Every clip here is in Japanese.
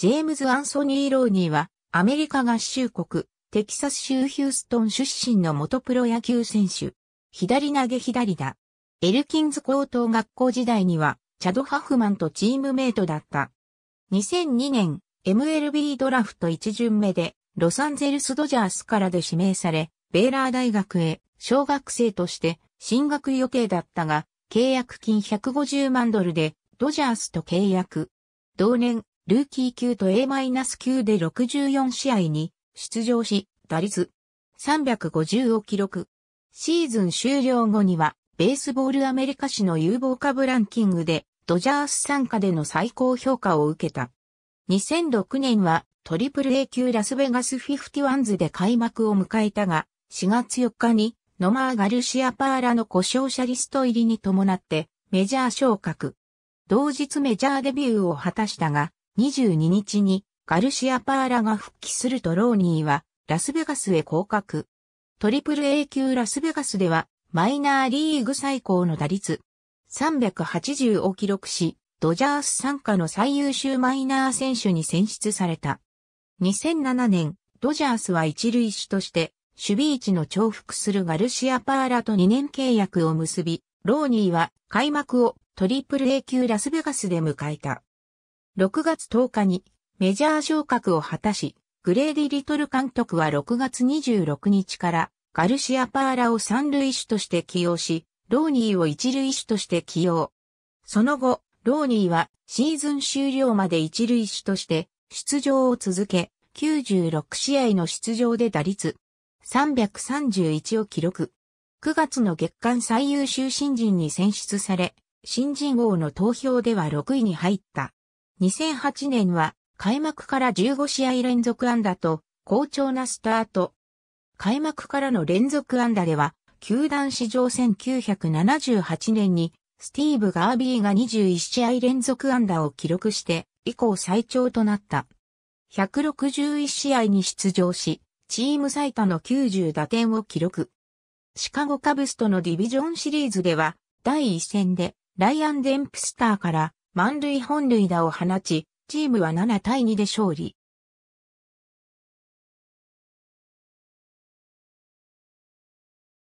ジェームズ・アンソニー・ローニーは、アメリカ合衆国、テキサス州ヒューストン出身の元プロ野球選手。左投げ左だ。エルキンズ高等学校時代には、チャド・ハフマンとチームメイトだった。2002年、MLB ドラフト1巡目で、ロサンゼルスドジャースからで指名され、ベーラー大学へ、小学生として進学予定だったが、契約金150万ドルで、ドジャースと契約。同年、ルーキー級と A- 級で64試合に出場し、打率350を記録。シーズン終了後には、ベースボールアメリカ誌の有望株ランキングで、ドジャース参加での最高評価を受けた。2006年は、トリプル A 級ラスベガスフィフティワンズで開幕を迎えたが、4月4日に、ノマー・ガルシア・パーラの故障者リスト入りに伴って、メジャー昇格。同日メジャーデビューを果たしたが、22日にガルシア・パーラが復帰するとローニーはラスベガスへ降格。トリプル A 級ラスベガスではマイナーリーグ最高の打率380を記録し、ドジャース参加の最優秀マイナー選手に選出された。2007年、ドジャースは一塁手として、守備位置の重複するガルシア・パーラと2年契約を結び、ローニーは開幕をトリプル A 級ラスベガスで迎えた。6月10日にメジャー昇格を果たし、グレーディ・リトル監督は6月26日からガルシア・パーラを三塁手として起用し、ローニーを一塁手として起用。その後、ローニーはシーズン終了まで一塁手として出場を続け、96試合の出場で打率331を記録。9月の月間最優秀新人に選出され、新人王の投票では6位に入った。2008年は開幕から15試合連続安打と好調なスタート。開幕からの連続安打では、球団史上1978年にスティーブ・ガービーが21試合連続安打を記録して以降最長となった。161試合に出場し、チーム最多の90打点を記録。シカゴカブスとのディビジョンシリーズでは、第1戦でライアン・デンプスターから満塁本塁打を放ち、チームは7対2で勝利。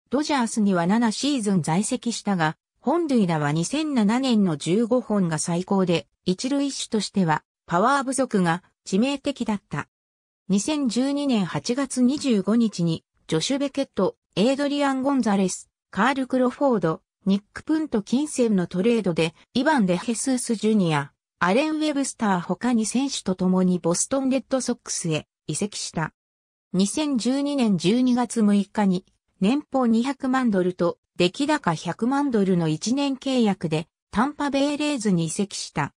ドジャースには7シーズン在籍したが、本塁打は2007年の15本が最高で、一塁手としてはパワー不足が致命的だった。2012年8月25日に、ジョシュ・ベケット、エイドリアン・ゴンザレス、カール・クロフォード、ニック・プント・金銭のトレードで、イバン・デ・ヘスース・ジュニア、アレン・ウェブスター他に選手と共にボストン・レッドソックスへ移籍した。2012年12月6日に、年俸200万ドルと出来高100万ドルの1年契約で、タンパベイレーズに移籍した。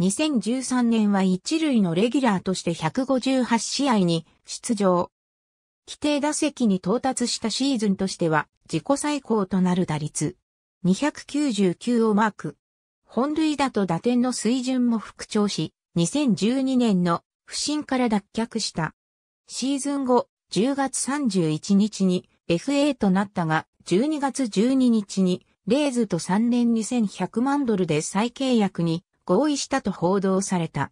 2013年は一塁のレギュラーとして158試合に出場。規定打席に到達したシーズンとしては自己最高となる打率299をマーク。本塁打と打点の水準も復調し、2012年の不振から脱却した。シーズン後、10月31日に FA となったが、12月12日にレーズと3年2100万ドルで再契約に合意したと報道された。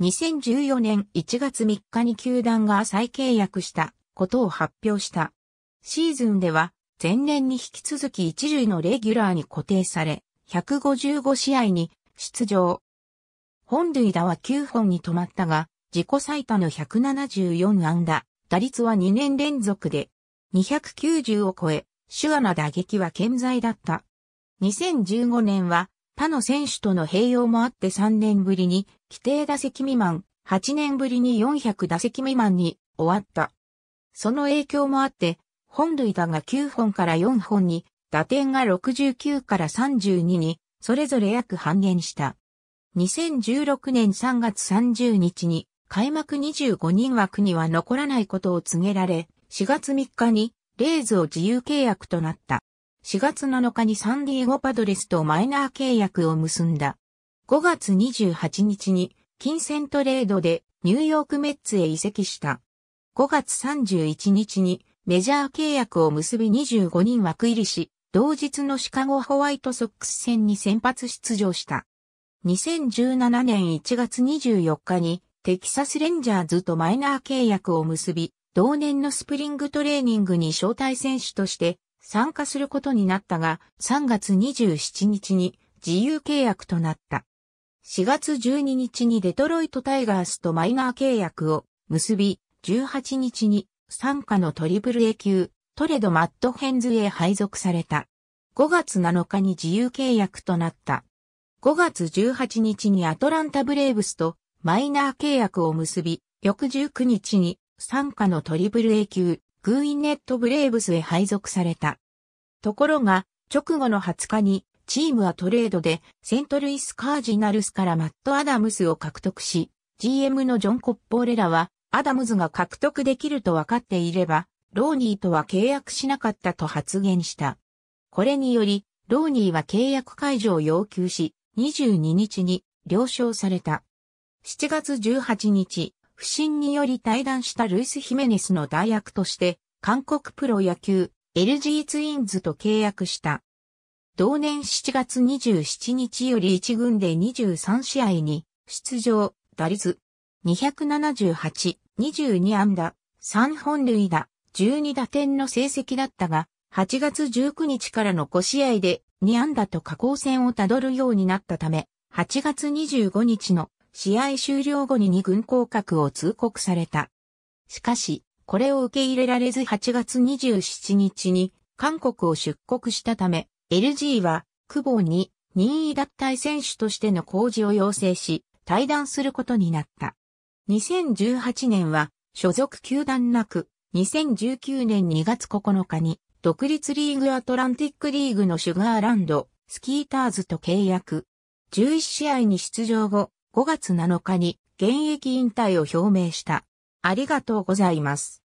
2014年1月3日に球団が再契約したことを発表した。シーズンでは前年に引き続き一塁のレギュラーに固定され、155試合に出場。本塁打は9本に止まったが、自己最多の174安打、打率は2年連続で290を超え、手話な打撃は健在だった。2015年は他の選手との併用もあって3年ぶりに規定打席未満、8年ぶりに400打席未満に終わった。その影響もあって本塁打が9本から4本に、打点が69から32に、それぞれ約半減した。2016年3月30日に、開幕25人枠には残らないことを告げられ、4月3日に、レイズを自由契約となった。4月7日にサンディエゴパドレスとマイナー契約を結んだ。5月28日に、金銭トレードでニューヨークメッツへ移籍した。5月31日にメジャー契約を結び25人枠入りし、同日のシカゴホワイトソックス戦に先発出場した。2017年1月24日にテキサスレンジャーズとマイナー契約を結び、同年のスプリングトレーニングに招待選手として参加することになったが、3月27日に自由契約となった。4月12日にデトロイトタイガースとマイナー契約を結び、18日に参加のトリプル A 級トレドマットヘンズへ配属された。5月7日に自由契約となった。5月18日にアトランタブレーブスとマイナー契約を結び、翌19日に参加のトリプル A 級グーインネットブレーブスへ配属された。ところが、直後の20日にチームはトレードでセントルイスカージナルスからマット・アダムスを獲得し、GM のジョン・コッポーレラはアダムズが獲得できると分かっていれば、ローニーとは契約しなかったと発言した。これにより、ローニーは契約解除を要求し、22日に了承された。7月18日、不審により退団したルイス・ヒメネスの代役として、韓国プロ野球、LG ツインズと契約した。同年7月27日より1軍で23試合に出場、打率278、22安打、3本塁打、12打点の成績だったが、8月19日からの5試合で2安打と下降線をたどるようになったため、8月25日の試合終了後に2軍降格を通告された。しかし、これを受け入れられず8月27日に韓国を出国したため、LG は久保に任意脱退選手としての工事を要請し、退団することになった。2018年は所属球団なく、2019年2月9日に独立リーグアトランティックリーグのシュガーランド、スキーターズと契約。11試合に出場後、5月7日に現役引退を表明した。ありがとうございます。